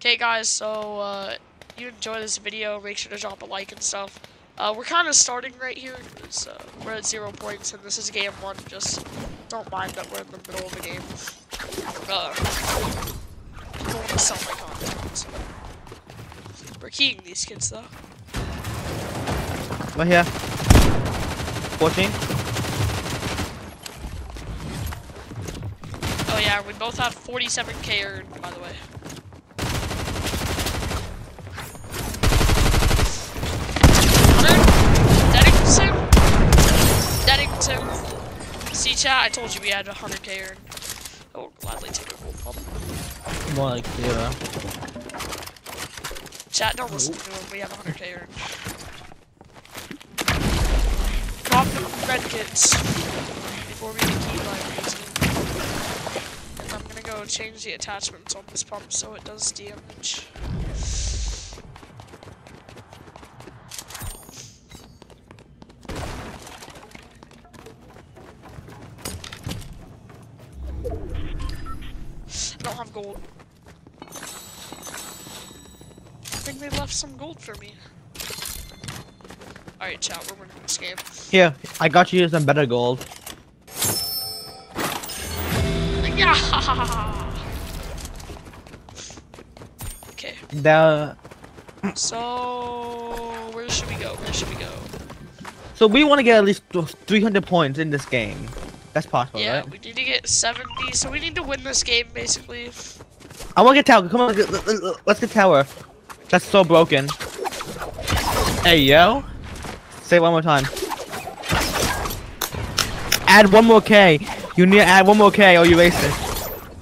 Okay, guys, so uh, you enjoy this video, make sure to drop a like and stuff. Uh, we're kind of starting right here. So we're at zero points, and this is game one. Just don't mind that we're in the middle of a game. Uh, don't want to sell my content. So. We're keying these kids, though. Right here. 14. Oh yeah, we both have 47k earned, by the way. See chat, I told you we had 100k earned. I will gladly take a gold pump. More like zero. Chat, don't listen to him, we have 100k earned. Drop the red kits before we get key by. And I'm gonna go change the attachments on this pump so it does damage. Gold. I think they left some gold for me. Alright, chat, we're winning this game. Here, I got you some better gold. Yeah! Okay, The so where should we go? Where should we go? so we want to get at least 300 points in this game. That's possible, yeah, right? we need to get 70, so we need to win this game basically. I want to get tower. Come on, let- let- let- let's get tower. That's so broken. Hey yo, say it one more time. Add one more K. You need to add one more K or you racist.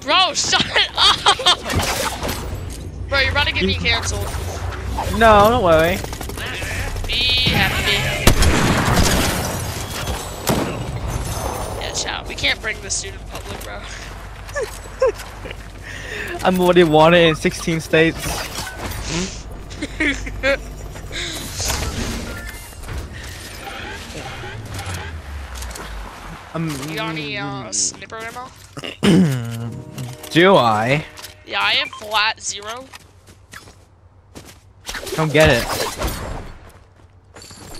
Bro, shut up! Bro, you're about to get me canceled. No, don't worry. Be happy. Yeah, chat, we can't bring this dude in public, bro. I'm already wanted in 16 states. Um, You got any uh, snipper ammo? do I? Yeah, I am flat zero. Don't get it.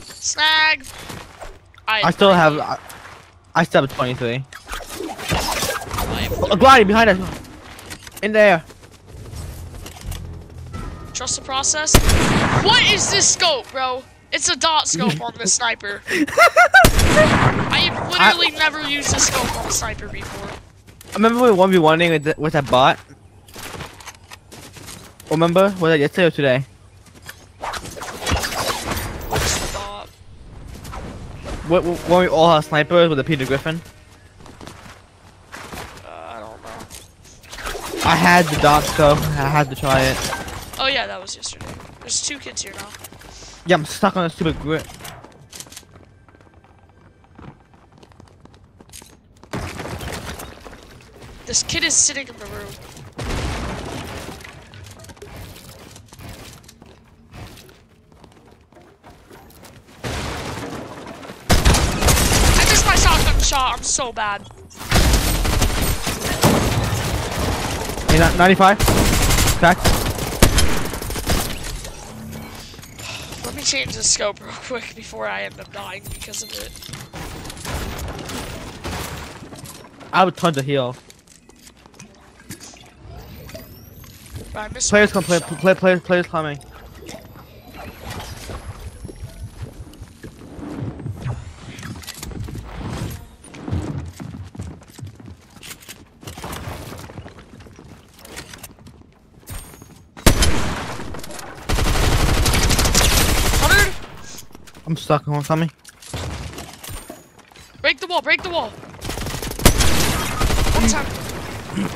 Snag! I, I still have. I, I still have 23. I have Oh, gliding behind us. In there. Trust the process. What is this scope, bro? It's a dot scope on the sniper. I have literally never used a scope on a sniper before. I Remember we one v oneing with the, with that bot? Remember? Was that yesterday or today? Wh- wh- When we all have snipers with the Peter Griffin? Uh, I don't know. I had the dot scope. I had to try it. Oh yeah, that was yesterday. There's two kids here now. Yeah, I'm stuck on a stupid grip. This kid is sitting in the room. So bad. Hey, 95? Back. Let me change the scope real quick before I end up dying because of it. I have tons of heal. Players come, play, play, players, players coming. Hundred. I'm stuck on coming. Break the wall. Break the wall. One time.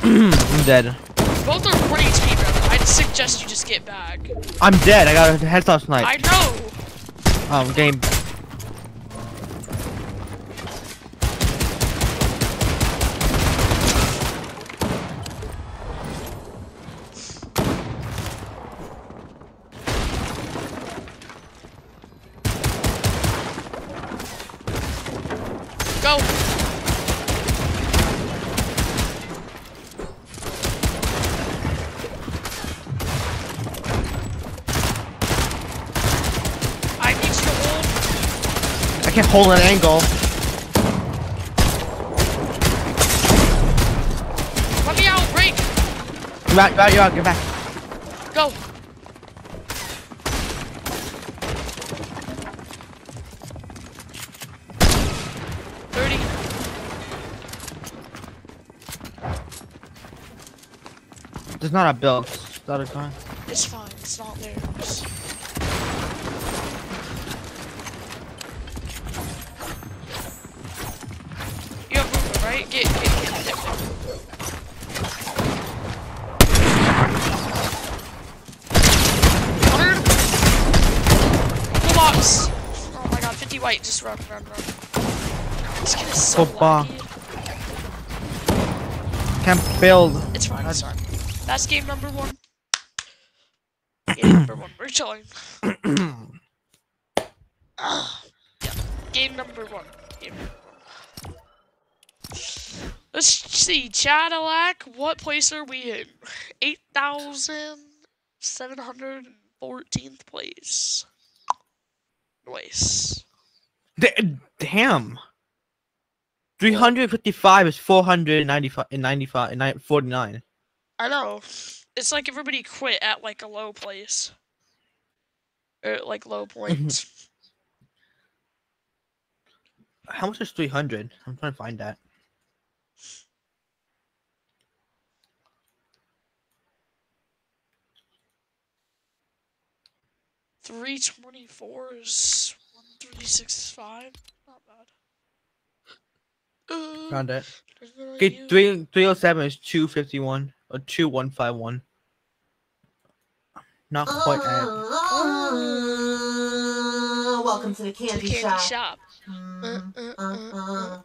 I'm dead. Both are 1 HP, brother. I'd suggest you just get back. I'm dead. I got a headshot snipe. I know. Um, game. Go. Can't an angle. Let me out, break! Get back, back, get back, get back. Go! Thirty. There's not a build. It's not a gun. It's fine, it's not theirs. You have movement, right? Get, get, get, get, get. Hundred. Full box. Oh 50. Just run, run, run. This kid is so laggy. Can't build. It's fine, it's fine. That's game number one. Game number one. We're chilling. Ah, yeah. Game number one. Game number one. Let's see, Cadillac. What place are we in? 8,714th place. Nice. D- uh, damn. 355 is 495 and 95 and 49. I know. It's like everybody quit at like a low place. Or like low mm-hmm. point. How much is 300? I'm trying to find that. Three twenty fours. 365? Not bad. Found it. Okay, three, 307 is 251 or 2151. Not quite uh, uh, Welcome to the candy, candy shop. shop. Mm, uh,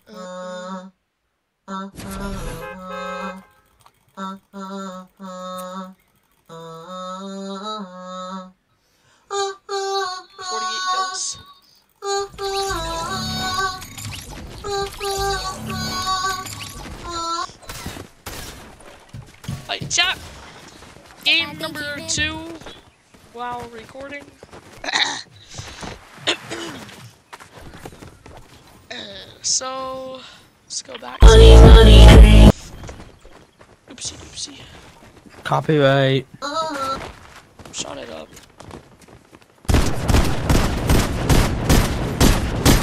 so let's go back. To oopsie doopsie. Copyright. Uh-huh. Shut it up.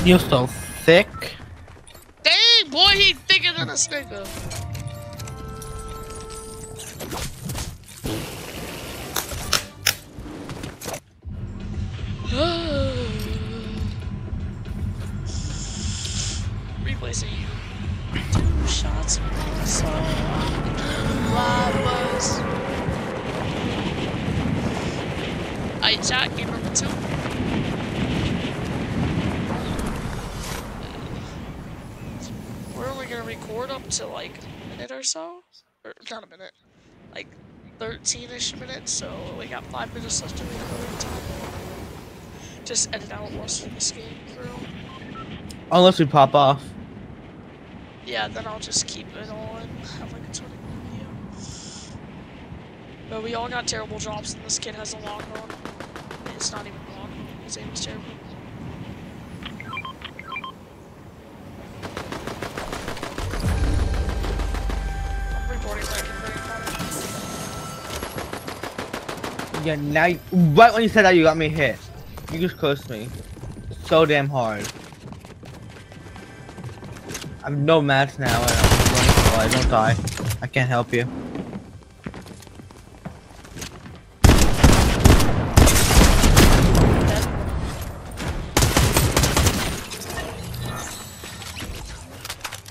You're so thick. Dang, boy, he thicker than a snicker. Replacing you. Two shots. I chat game number two. We're only gonna record up to like a minute or so. Or not a minute. Like 13-ish minutes, so we got five minutes left to time. Just edit out most of this game through. Unless we pop off. Yeah, then I'll just keep it and have like a 20 minute video. But we all got terrible drops and this kid has a lock on. It's not even on, his aim is terrible. Yeah, now, you, right when you said that, you got me hit. You just cursed me. So damn hard. I have no mats now, and I'm running. Don't die. I can't help you.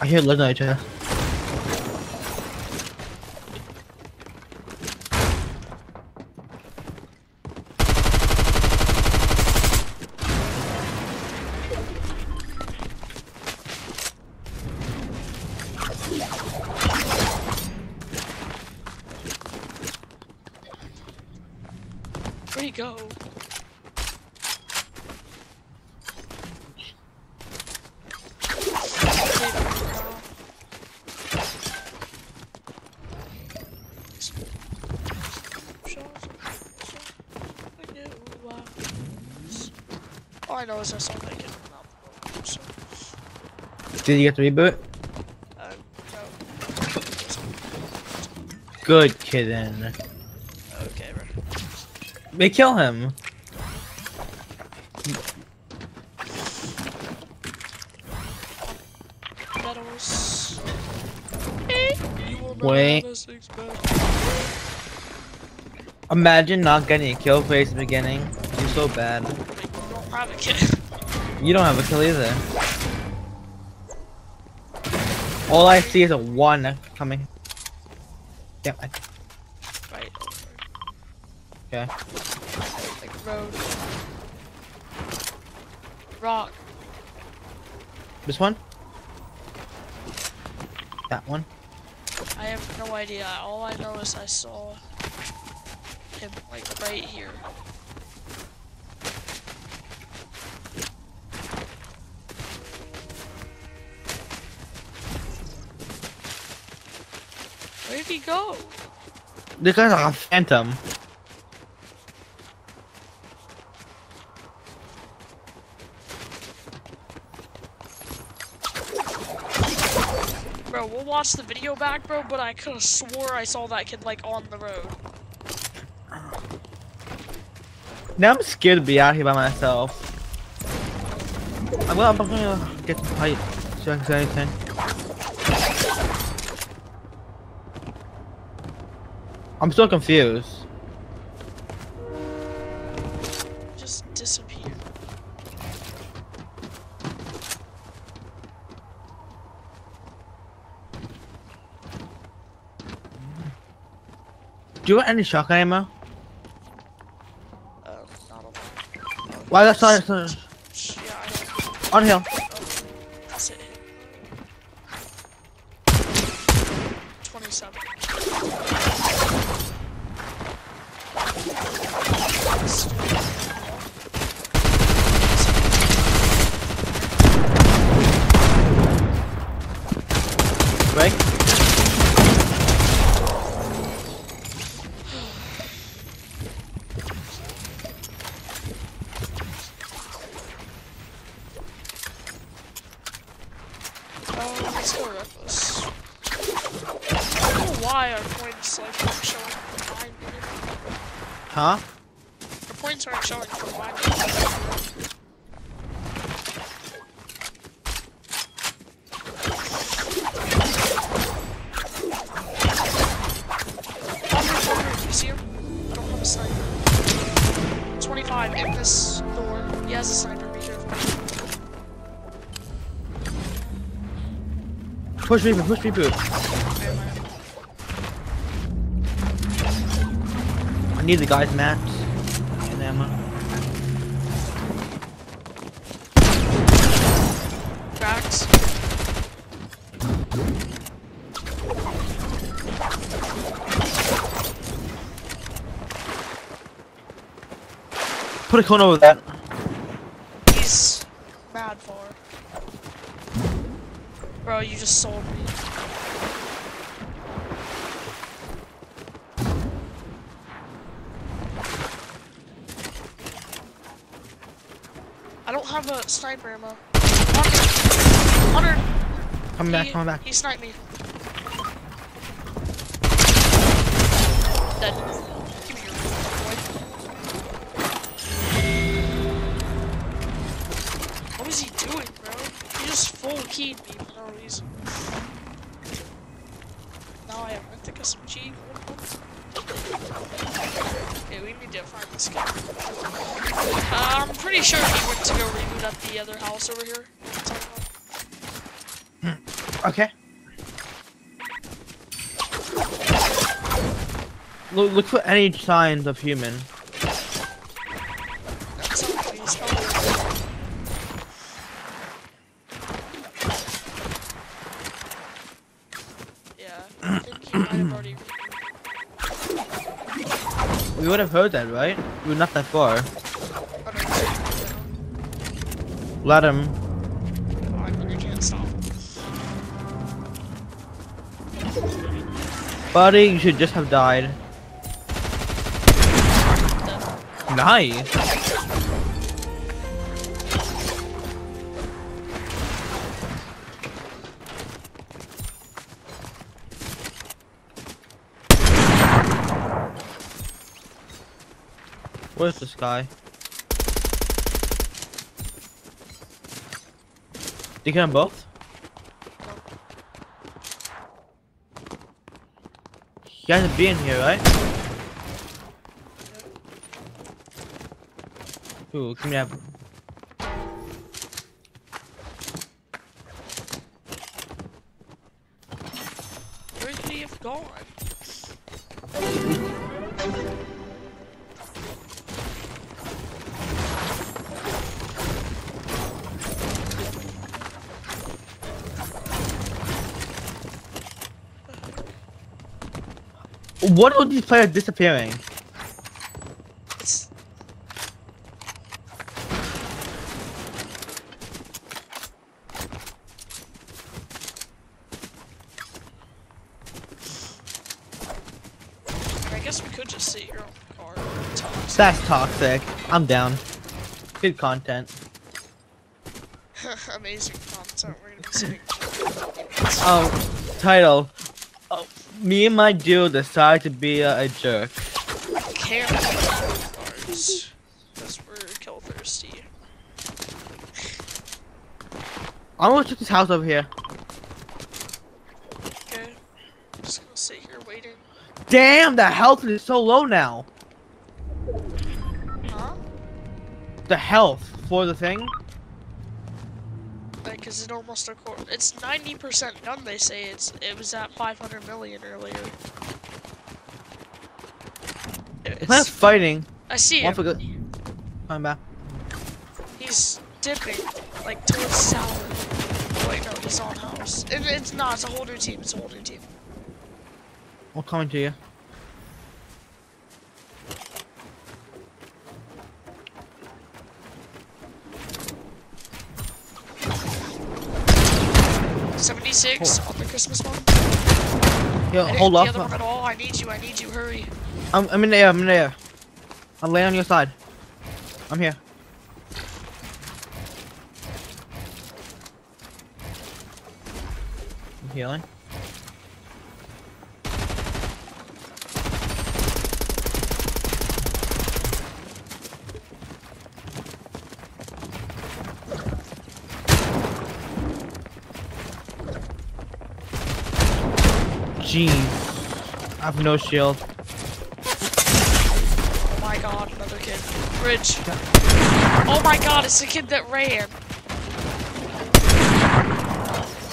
I hear Lignite here. Where'd he go? All I know is I saw that kid from out Did you get the reboot? Uh, no. Good kitten. Okay, right. They kill him. Medals. You will never Wait. have a six-pack. Imagine not getting a kill face in the beginning. You're so bad. Wait, you don't have a. You don't have a kill either. All I see is a one coming. Yeah, I, right. okay. Like road. Rock. This one? That one? I have no idea. All I know is I saw him like right here. Did he go? This guy's like a phantom. Bro, we'll watch the video back, bro, but I could have swore I saw that kid like on the road. Now I'm scared to be out here by myself. I'm gonna, I'm gonna get some height so I can say anything. I'm still confused. Just disappeared. Do you want any shotgun ammo? Uh, not a lot. Why that's not uh, Yeah, on hill. Push reboot, push reboot. I need the guy's mats and ammo. Cracks. Put a cone over that. He's mad far. Bro, you just sold me. I don't have a sniper ammo. Hunter! Hunter! Come back, come back. He sniped me. Dead. Give me your boy. What he doing, bro? He just full keyed me for no reason. Now I have Mythic SMG. Okay, we need to find this guy. Uh, I'm pretty sure he went to go reboot at the other house over here. Okay. Look, look for any signs of human. That's not he's probably- Yeah, I think he might have already. We would have heard that, right? We're not that far. Let him. Buddy, you should just have died. Nice. Where's this guy? Did you kill both? You guys are being here, right? Ooh, give me that. Where could he gone? What are these players disappearing? It's I guess we could just sit here on the car. That's toxic. I'm down. Good content. Amazing content we're gonna be sitting. Um, title. Uh, me and my dude decided to be a, a jerk. Can't because we're kill thirsty. I'm gonna check this house over here. Okay, I'm just gonna sit here waiting. Damn, the health is so low now. Huh? The health for the thing. Like, is it almost a quarter? It's 90% done. They say it's. It was at 500 million earlier. It's not fighting. I see One him. for good. Coming back. He's dipping, like towards sour. Wait, no, he's on house. It, it's not. It's a whole new team. It's a whole new team. I'm coming to you. Seventy-six on the Christmas one. Yo, I hold off. The other one at all. I need you. I need you. Hurry. I'm, I'm in the air. I'm in the air. I'm laying on your side. I'm here. I'm healing. Jeez. I have no shield. Oh my God, another kid. Bridge. Oh my God, it's the kid that ran.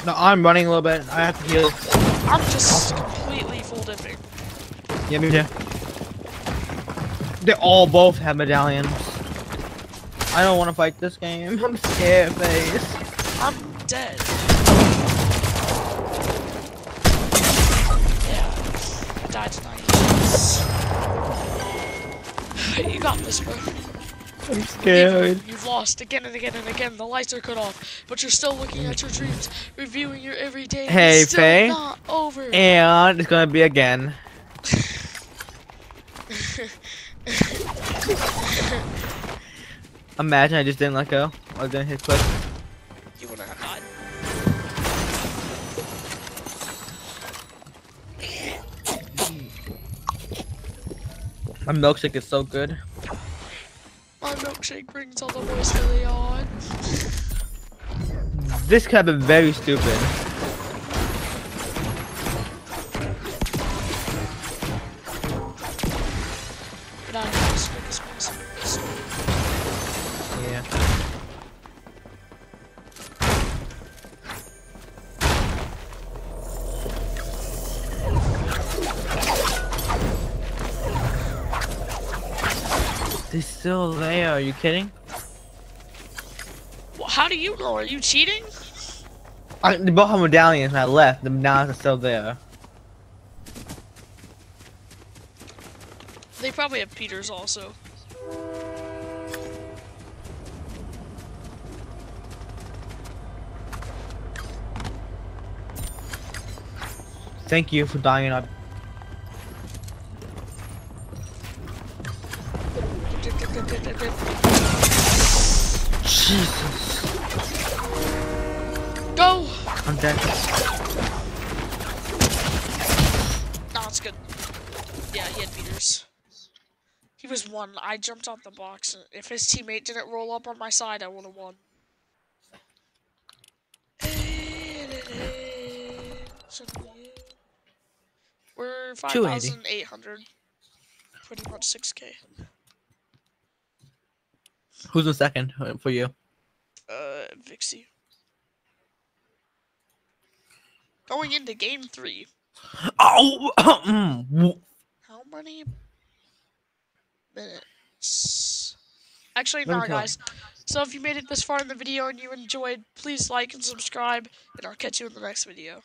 No, I'm running a little bit. I have to heal. I'm just completely full dipping. Yeah, me too. They all both have medallions. I don't want to fight this game. I'm scared, face. I'm dead. Yeah, I died tonight. You got this, bro. I'm scared. You've lost again and again and again. The lights are cut off, but you're still looking at your dreams, reviewing your everyday. Hey, it's still Faye. not over. And it's gonna be again. Imagine I just didn't let go. I didn't hit click. you wanna have died. My milkshake is so good. My milkshake brings all the boys to the yard. This could have been very stupid. Kidding? Well, how do you know? Are you cheating? I, they both have medallions and I left, the medallions are still there. They probably have Peters also. Thank you for dying up. Dead. No, it's good. Yeah, he had Peters. He was one. I jumped out the box. If his teammate didn't roll up on my side, I would have won. We're 280. 5,800. Pretty much 6k. Who's in second uh, for you? Uh, Vixie. Going into game three. Oh, mm, How many minutes? Actually, no, guys. So if you made it this far in the video and you enjoyed, please like and subscribe, and I'll catch you in the next video.